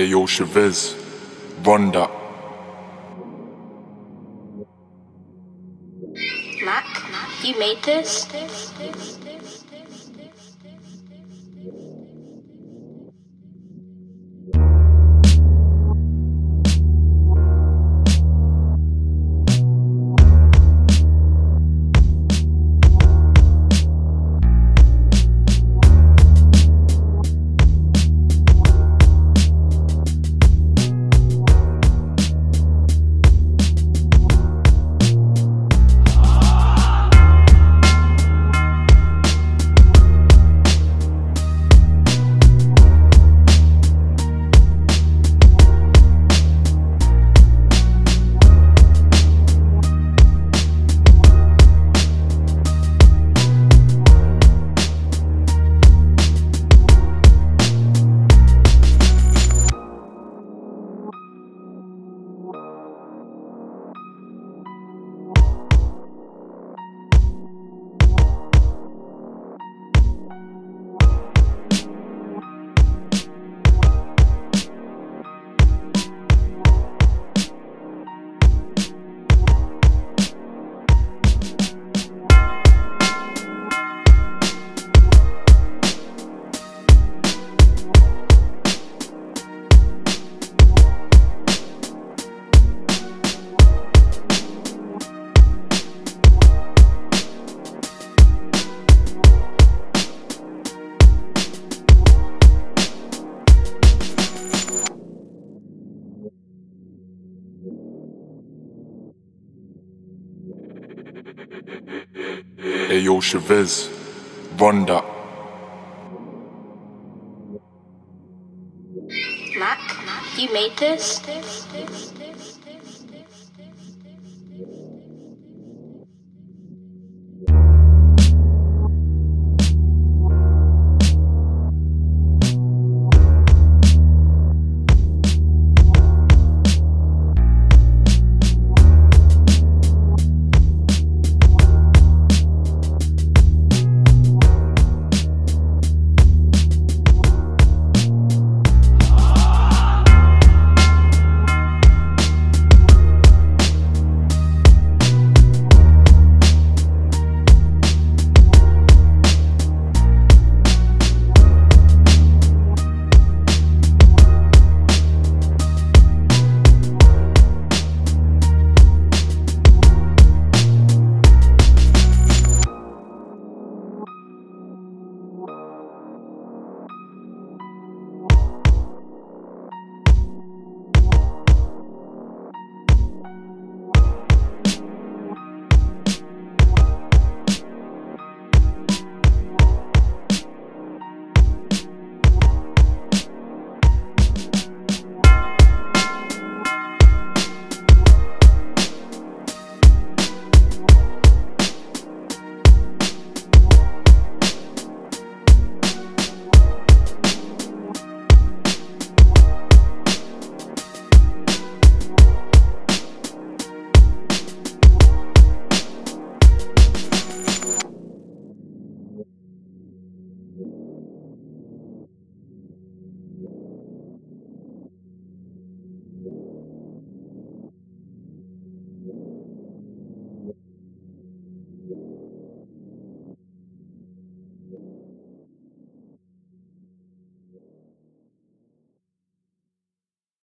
Ayo Chavez, run that. Mac, you made this? Ayo Chavez, run that. Mac, you made this?